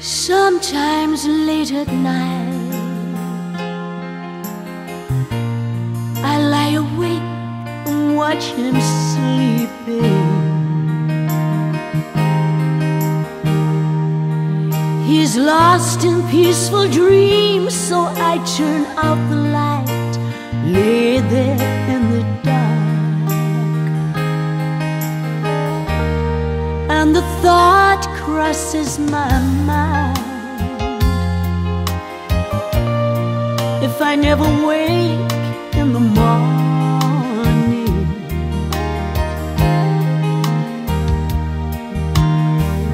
Sometimes late at night, I lie awake and watch him sleeping. He's lost in peaceful dreams, so I turn out the light, lay there in the dark. And the thought crosses my mind If I never wake in the morning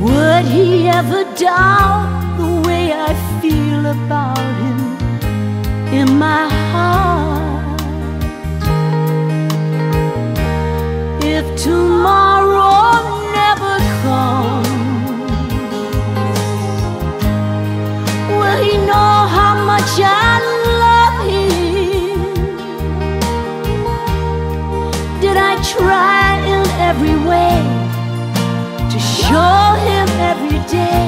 Would he ever doubt the way I feel about him in my heart? If tomorrow every way to show him every day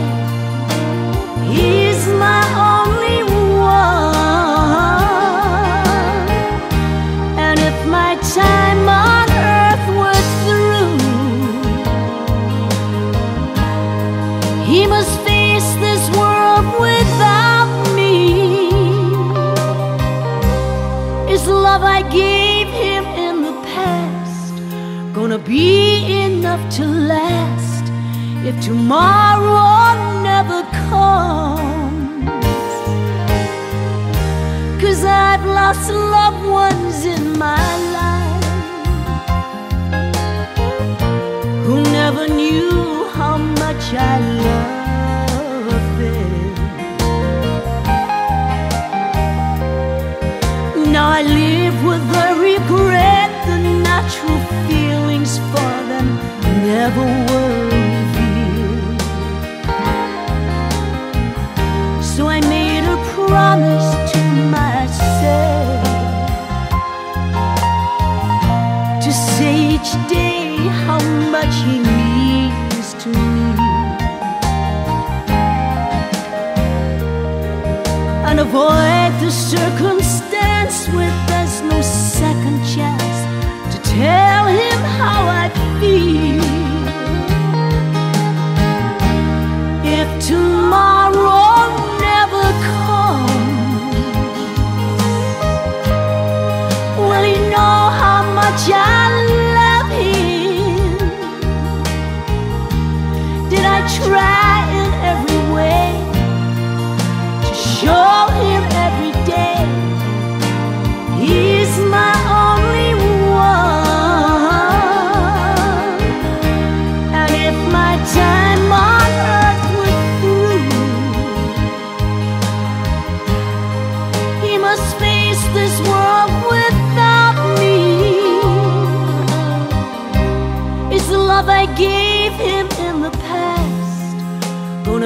he's my only one? And if my time on earth were through, he must face this world without me. Is love I gave gonna be enough to last if tomorrow never comes? Cause I've lost loved ones in my life who never knew how much I loved them. Now I live with the regret the natural never revealed. So I made a promise to myself to say each day how much he means to me. And avoid the circumstance where how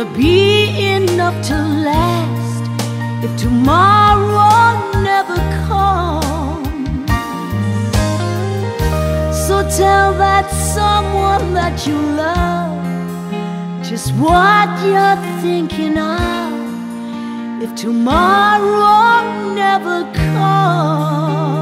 gonna be enough to last if tomorrow never comes? So tell that someone that you love just what you're thinking of if tomorrow never comes.